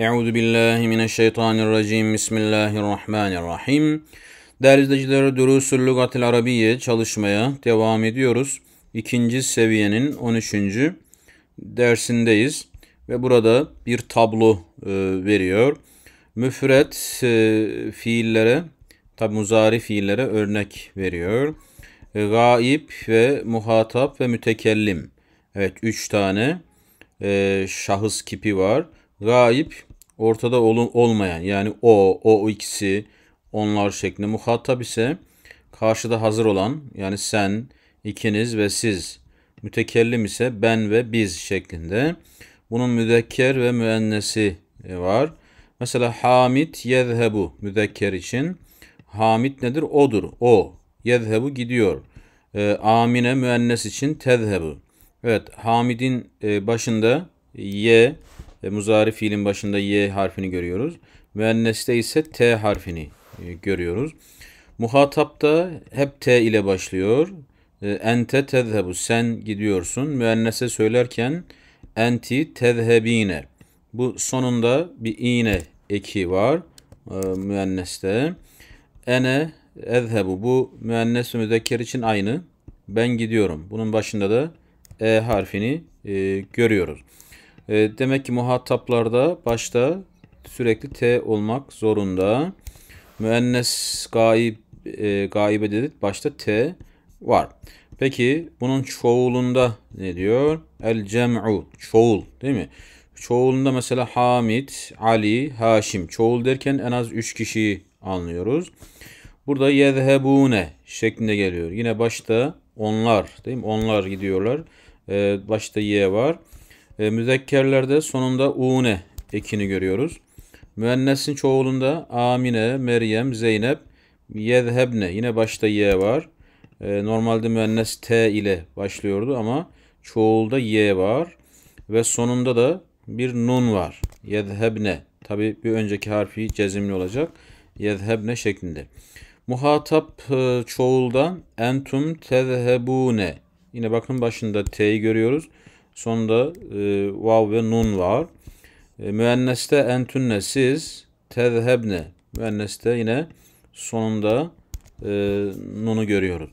Euzu billahi mineşşeytanirracim. Bismillahirrahmanirrahim. Değerli izleyiciler, Durusul Lugatil Arabiye çalışmaya devam ediyoruz. İkinci seviyenin 13. dersindeyiz. Ve burada bir tablo e, veriyor. Müfret e, fiillere, tabi muzari fiillere örnek veriyor. E, gaib ve muhatap ve mütekellim. Evet, üç tane e, şahıs kipi var. Gaib ortada ol, olmayan yani o, o ikisi, onlar şeklinde. Muhatap ise karşıda hazır olan yani sen, ikiniz ve siz. Mütekellim ise ben ve biz şeklinde. Bunun müzekker ve müennesi var. Mesela Hamid yezhebu müzekker için. Hamid nedir? Odur. O. Yezhebu gidiyor. E, amine müennes için tezhebu. Evet Hamid'in e, başında y e, muzari fiilin başında y harfini görüyoruz. Müenneste ise t harfini e, görüyoruz. Muhatapta hep t ile başlıyor. E, ente tezhebu sen gidiyorsun. Müennese söylerken enti tezhebine. Bu sonunda bir iğne eki var e, müenneste. Ene ezhebu bu müennes ve müzekker için aynı. Ben gidiyorum. Bunun başında da e harfini e, görüyoruz. E, demek ki muhataplarda başta sürekli T olmak zorunda. Müennes gaib, e, gaibe dedik. Başta T var. Peki bunun çoğulunda ne diyor? El cem'u. Çoğul değil mi? Çoğulunda mesela Hamid, Ali, Haşim. Çoğul derken en az 3 kişiyi anlıyoruz. Burada yezhebune şeklinde geliyor. Yine başta onlar değil mi? Onlar gidiyorlar. Ee, başta y var. Ee, müzekkerlerde sonunda une ekini görüyoruz. Müennesin çoğulunda Amine, Meryem, Zeynep, yezhebne. Yine başta y var. Ee, normalde müennes t ile başlıyordu ama çoğulda y var. Ve sonunda da bir nun var. Yezhebne. Tabi bir önceki harfi cezimli olacak. Yezhebne şeklinde. Muhatap e, çoğulda entum tezhebune. Yine bakın başında t'yi görüyoruz. Sonunda e, vav ve nun var. E, müenneste entünne siz tezhebne. Müenneste yine sonunda e, nunu görüyoruz.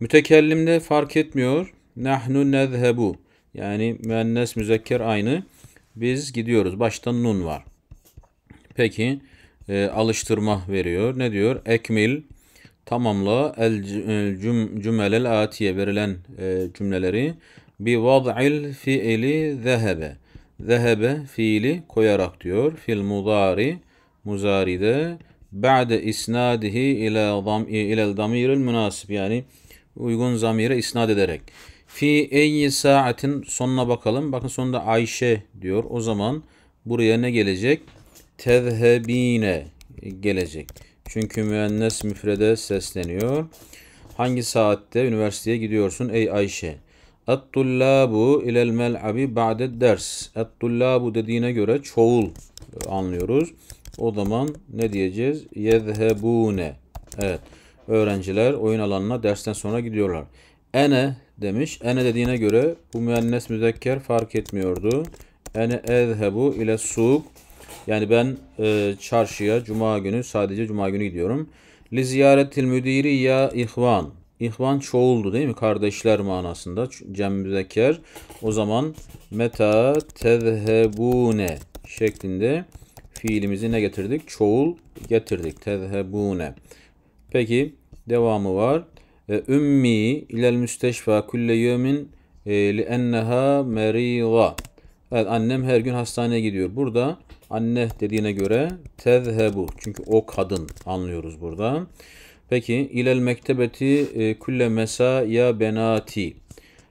Mütekellimde fark etmiyor. Nahnu nezhebu. Yani müennes müzekker aynı. Biz gidiyoruz. Başta nun var. Peki e, alıştırma veriyor. Ne diyor? Ekmil tamamla el cüm, cümelel atiye verilen e, cümleleri bi vad'il fiili zehebe. Zehebe fiili koyarak diyor. Fil mudari muzaride ba'de isnadihi ila zam ila damiril münasip yani uygun zamire isnad ederek. Fi eyyi saatin sonuna bakalım. Bakın sonunda Ayşe diyor. O zaman buraya ne gelecek? Tezhebine gelecek. Çünkü müennes müfrede sesleniyor. Hangi saatte üniversiteye gidiyorsun ey Ayşe? Et-tullabu ilel mel'abi ba'de ders. Et-tullabu dediğine göre çoğul anlıyoruz. O zaman ne diyeceğiz? Yezhebune. Evet. Öğrenciler oyun alanına dersten sonra gidiyorlar. Ene demiş. Ene dediğine göre bu müennes müzekker fark etmiyordu. Ene ezhebu ile suk. Yani ben e, çarşıya cuma günü sadece cuma günü gidiyorum. Li ziyaretil müdiri ya ihvan. İhvan çoğuldu değil mi? Kardeşler manasında. Cem müzekker. O zaman meta tezhebune şeklinde fiilimizi ne getirdik? Çoğul getirdik. Tezhebune. Peki devamı var. E, ümmi ilel müsteşfa kulle yevmin e, li enneha merida. Evet annem her gün hastaneye gidiyor. Burada anne dediğine göre tezhebu. Çünkü o kadın anlıyoruz burada. Peki ilel mektebeti e, kulle mesa ya benati.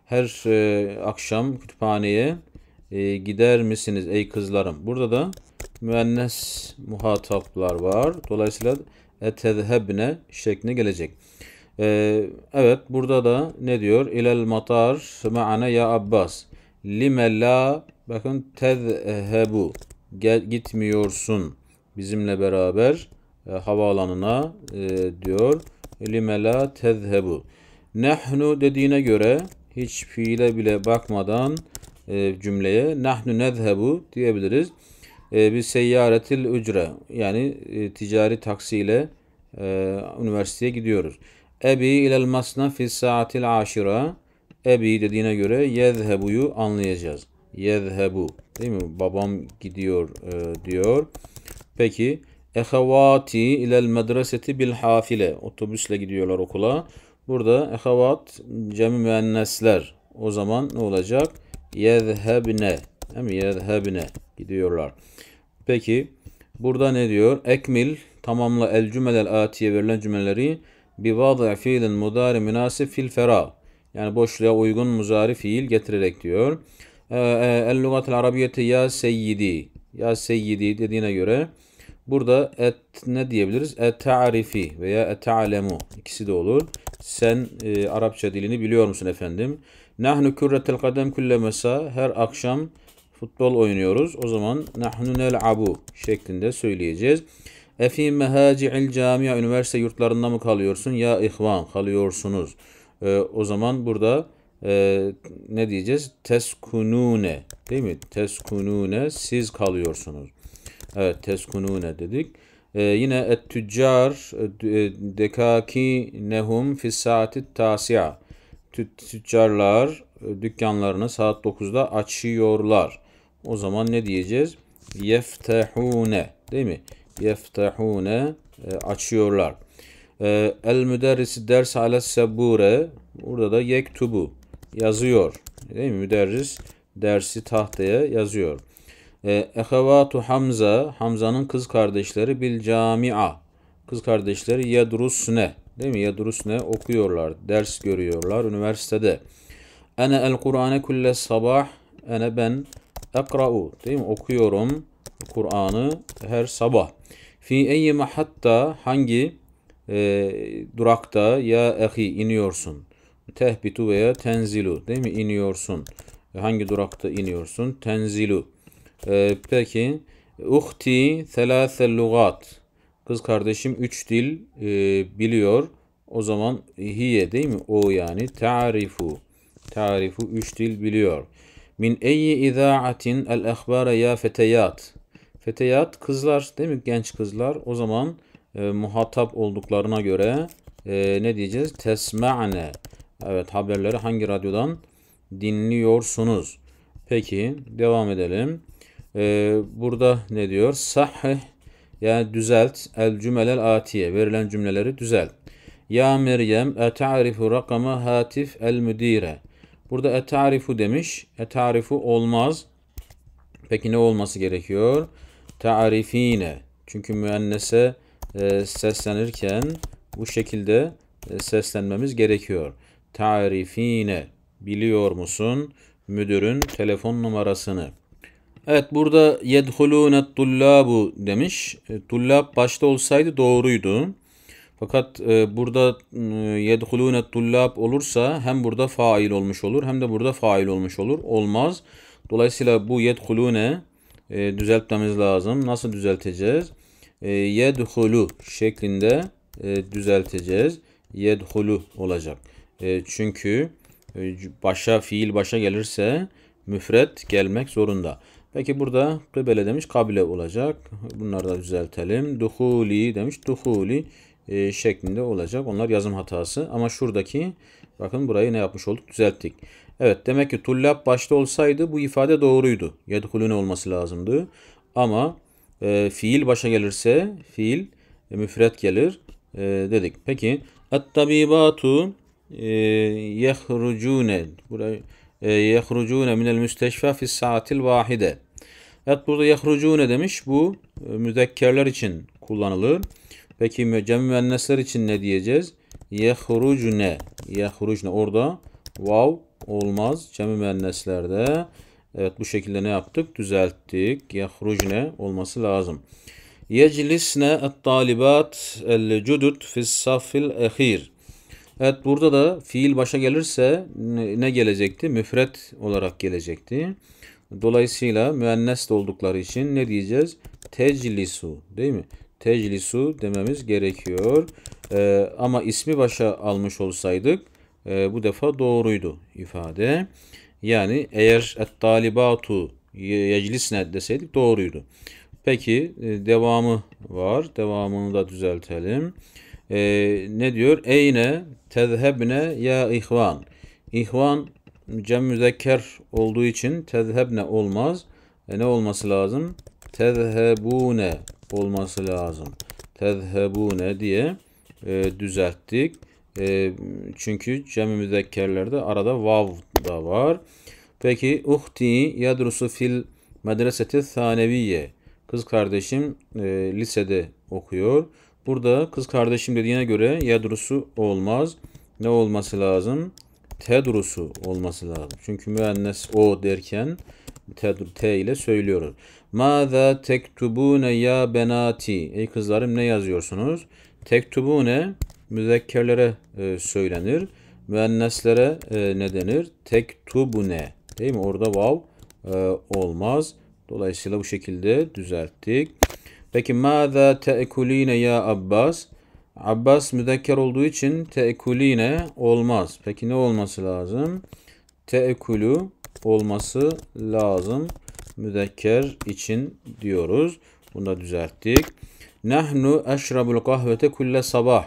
Her e, akşam kütüphaneye e, gider misiniz ey kızlarım? Burada da müennes muhataplar var. Dolayısıyla etezhebne şekline gelecek. Ee, evet burada da ne diyor? İlel matar ma'ana ya Abbas. Lime la bakın tezhebu gitmiyorsun bizimle beraber e, havaalanına e, diyor. Lime la tezhebu. Nahnu dediğine göre hiç fiile bile bakmadan e, cümleye nahnu nezhebu diyebiliriz. e, bir seyyaretil ücre yani e, ticari taksiyle e, üniversiteye gidiyoruz. Ebi ilel masna fi saatil aşira. Ebi dediğine göre yezhebuyu anlayacağız. Yezhebu değil mi? Babam gidiyor e, diyor. Peki ehevati ilel medreseti bil hafile. Otobüsle gidiyorlar okula. Burada ehevat cemi müennesler. O zaman ne olacak? Yezhebne. Değil mi? Yezhebne. Gidiyorlar. Peki burada ne diyor? Ekmil tamamla el cümlel atiye verilen cümleleri bi vada fiilin mudari münasip fil fera. Yani boşluğa uygun muzari fiil getirerek diyor. Ee, e, el lugatel arabiyeti ya seyyidi. Ya seyyidi dediğine göre burada et ne diyebiliriz? Et ta'rifi veya et ta'lemu. İkisi de olur. Sen e, Arapça dilini biliyor musun efendim? Nahnu kürretel kadem kulle mesa. Her akşam futbol oynuyoruz. O zaman nahnu nel'abu şeklinde söyleyeceğiz. Efi mehaci'il camia üniversite yurtlarında mı kalıyorsun? Ya ihvan kalıyorsunuz. Ee, o zaman burada e, ne diyeceğiz? Teskunune değil mi? Teskunune siz kalıyorsunuz. Evet teskunune dedik. Ee, yine et tüccar e, dekaki nehum fi saati tasi'a. Tüccarlar e, dükkanlarını saat 9'da açıyorlar. O zaman ne diyeceğiz? Yeftehune değil mi? Yeftehune e, açıyorlar. E, el müderrisi ders ala sebure burada da yektubu yazıyor. Değil mi? Müderris dersi tahtaya yazıyor. E, ehevatu Hamza Hamza'nın kız kardeşleri bil camia kız kardeşleri yedrusne değil mi? Yedrusne okuyorlar, ders görüyorlar üniversitede. Ene el Kur'ane kulle sabah ene ben ekra'u değil mi? Okuyorum Kur'an'ı her sabah. Fi eyyi hatta hangi e, durakta ya ehi iniyorsun? Tehbitu veya tenzilu değil mi? İniyorsun. Hangi durakta iniyorsun? Tenzilu. E, peki uhti thelâthel lugat. Kız kardeşim üç dil e, biliyor. O zaman hiye değil mi? O yani ta'rifu. Ta'rifu üç dil biliyor. Min eyyi iza'atin el ehbara ya feteyat. Feteyat kızlar değil mi? Genç kızlar. O zaman e, muhatap olduklarına göre e, ne diyeceğiz? Tesma'ne. Evet haberleri hangi radyodan dinliyorsunuz? Peki devam edelim. E, burada ne diyor? Sahih yani düzelt el cümelel atiye verilen cümleleri düzelt. Ya Meryem etarifu rakama hatif el müdire. Burada etarifu demiş. Etarifu olmaz. Peki ne olması gerekiyor? Ta'rifine. Çünkü müennese e, seslenirken bu şekilde e, seslenmemiz gerekiyor. Ta'rifine. Biliyor musun müdürün telefon numarasını? Evet burada yedhulûne tullabu demiş. E, tullab başta olsaydı doğruydu. Fakat e, burada e, yedhulûne tullab olursa hem burada fail olmuş olur hem de burada fail olmuş olur. Olmaz. Dolayısıyla bu yedhulûne e, düzeltmemiz lazım. Nasıl düzelteceğiz? E, yedhulu şeklinde e, düzelteceğiz. Yedhulu olacak. E, çünkü e, başa fiil başa gelirse müfret gelmek zorunda. Peki burada kıbele demiş kabile olacak. Bunları da düzeltelim. Duhuli demiş. Duhuli e, şeklinde olacak. Onlar yazım hatası. Ama şuradaki bakın burayı ne yapmış olduk? Düzelttik. Evet demek ki tullab başta olsaydı bu ifade doğruydu. Yedhulune olması lazımdı. Ama e, fiil başa gelirse fiil e, müfret gelir e, dedik. Peki et-tabibatu e, yehrucune burayı e, yehrucune minel müsteşfa fi saatil vahide. Evet burada yehrucune demiş. Bu e, müzekkerler için kullanılır. Peki cem müennesler için ne diyeceğiz? Yehrucune. Yehrucune. Orada vav olmaz. Cem müenneslerde evet bu şekilde ne yaptık? Düzelttik. Yehrucune olması lazım. Yeclisne et-talibat el-cudud fis-safil ehir. Evet burada da fiil başa gelirse ne gelecekti? Müfret olarak gelecekti. Dolayısıyla müennes oldukları için ne diyeceğiz? Teclisu değil mi? Teclisu dememiz gerekiyor. Ee, ama ismi başa almış olsaydık e, bu defa doğruydu ifade. Yani eğer et talibatu yeclisne deseydik doğruydu. Peki e, devamı var. Devamını da düzeltelim. E, ne diyor? Eyne tezhebne ya ihvan. İhvan cem müzekker olduğu için tezhebne olmaz. E, ne olması lazım? Tezhebune olması lazım. Tezhebune diye e, düzelttik. E, çünkü cem müzekkerlerde arada vav da var. Peki uhti yadrusu fil medreseti saneviye. Kız kardeşim e, lisede okuyor. Burada kız kardeşim dediğine göre yadrusu olmaz. Ne olması lazım? Tedrusu olması lazım. Çünkü müennes o derken T, T ile söylüyoruz. Mâzâ tektubûne ya benati. Ey kızlarım ne yazıyorsunuz? Tektubûne müzekkerlere e, söylenir. Müenneslere e, ne denir? Tektubune. Değil mi? Orada vav e, olmaz. Dolayısıyla bu şekilde düzelttik. Peki mâzâ te'ekuline ya Abbas? Abbas müzekker olduğu için te'ekuline olmaz. Peki ne olması lazım? Te'ekulu olması lazım. Müzekker için diyoruz. Bunu da düzelttik. Nahnu eşrabul kahvete kulle sabah.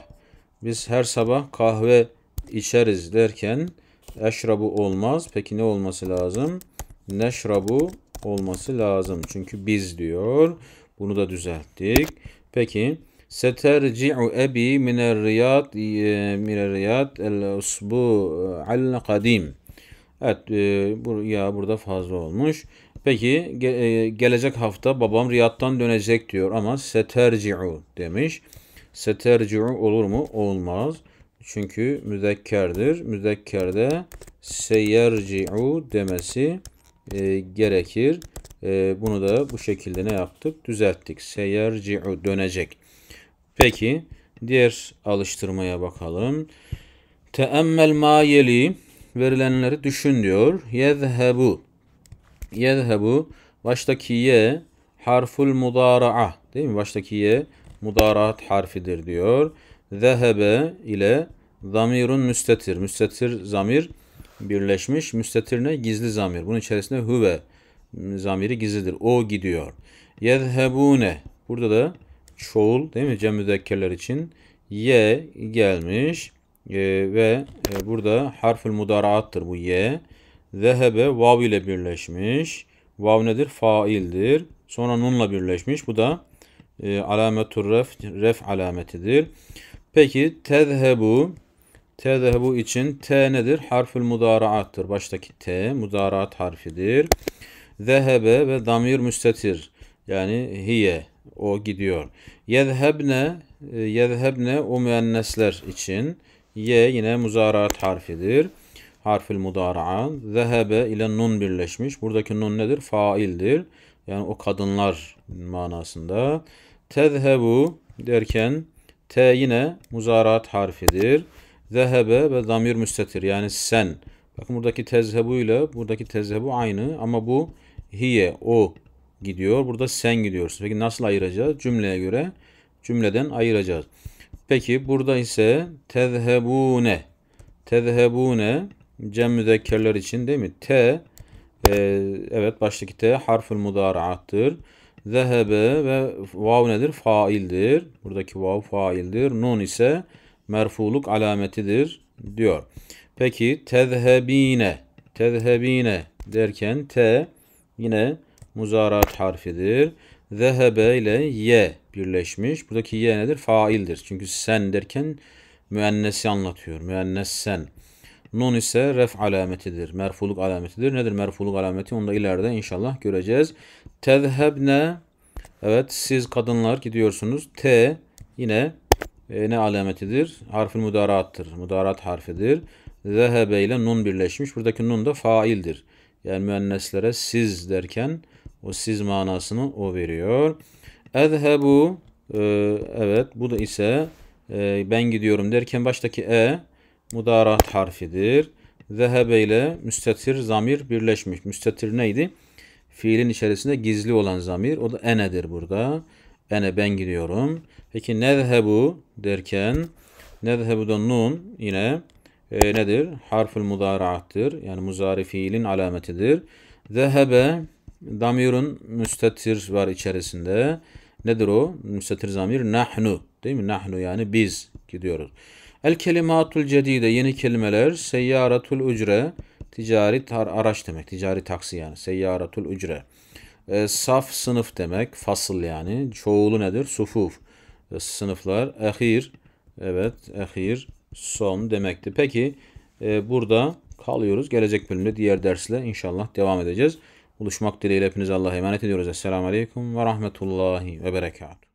Biz her sabah kahve içeriz derken eşrabu olmaz. Peki ne olması lazım? Neşrabu olması lazım. Çünkü biz diyor. Bunu da düzelttik. Peki seterci'u ebi miner riyad e, miner riyad el usbu al kadim. Evet e, bu ya burada fazla olmuş. Peki e, gelecek hafta babam Riyad'dan dönecek diyor ama seterci'u demiş. Seterci'u olur mu? Olmaz. Çünkü müzekkerdir. Müzekkerde seyerci'u demesi gerekir. Bunu da bu şekilde ne yaptık? Düzelttik. Seyerci'u dönecek. Peki diğer alıştırmaya bakalım. Teemmel ma verilenleri düşün diyor. Yezhebu. Yezhebu baştaki ye harful mudara'a değil mi? Baştaki ye mudaraat harfidir diyor. Zehebe ile zamirun müstetir. Müstetir zamir birleşmiş. Müstetir ne? Gizli zamir. Bunun içerisinde huve zamiri gizlidir. O gidiyor. Yezhebune. Burada da çoğul değil mi? Cem müzekkerler için ye gelmiş. E, ve e, burada harfül mudaraattır bu ye. Zehebe vav ile birleşmiş. Vav nedir? Faildir. Sonra nunla birleşmiş. Bu da e, alametur ref, ref alametidir. Peki tezhebu tezhebu için t nedir? Harfül mudaraattır. Baştaki t mudaraat harfidir. Zehebe ve damir müstetir. Yani hiye o gidiyor. Yezhebne e, yezhebne o müennesler için ye yine muzaraat harfidir. Harfil mudara'a. Zehebe ile nun birleşmiş. Buradaki nun nedir? Faildir. Yani o kadınlar manasında. Tezhebu derken T yine muzaraat harfidir. Zehebe ve zamir müstetir yani sen. Bakın buradaki tezhebu ile buradaki tezhebu aynı ama bu hiye o gidiyor. Burada sen gidiyorsun. Peki nasıl ayıracağız? Cümleye göre cümleden ayıracağız. Peki burada ise tezhebune. Tezhebune cem müzekkerler için değil mi? T e, evet baştaki T harfül mudaraattır. Zehebe ve vav nedir? Faildir. Buradaki vav faildir. Nun ise merfuluk alametidir diyor. Peki tezhebine. Tezhebine derken T yine muzarat harfidir. Zehebe ile ye birleşmiş. Buradaki ye nedir? Faildir. Çünkü sen derken müennesi anlatıyor. Müennes sen. Nun ise ref alametidir. Merfuluk alametidir. Nedir merfuluk alameti? Onu da ileride inşallah göreceğiz. Tezhebne Evet siz kadınlar gidiyorsunuz. T yine e, ne alametidir? Harfül müdaraattır. Müdaraat harfidir. Zehebe ile nun birleşmiş. Buradaki nun da faildir. Yani müenneslere siz derken o siz manasını o veriyor. Ezhebu e, evet bu da ise e, ben gidiyorum derken baştaki e mudarat harfidir. Zehebe ile müstetir zamir birleşmiş. Müstetir neydi? Fiilin içerisinde gizli olan zamir. O da enedir burada. Ene ben gidiyorum. Peki nezhebu derken nezhebu'da nun yine e, nedir? Harfül mudaraattır. Yani muzari fiilin alametidir. Zehebe Damirun müstetir var içerisinde. Nedir o? Müstetir zamir nahnu. Değil mi? Nahnu yani biz gidiyoruz. El kelimatul cedide yeni kelimeler. Seyyaratul ucre. Ticari tar- araç demek. Ticari taksi yani. Seyyaratul ucre. E, saf sınıf demek. Fasıl yani. Çoğulu nedir? Sufuf. E, sınıflar. Ehir. Evet. Ehir. Son demekti. Peki e, burada kalıyoruz. Gelecek bölümde diğer dersle inşallah devam edeceğiz. Buluşmak dileğiyle hepinize Allah'a emanet ediyoruz. Esselamu Aleyküm ve Rahmetullahi ve Berekatuhu.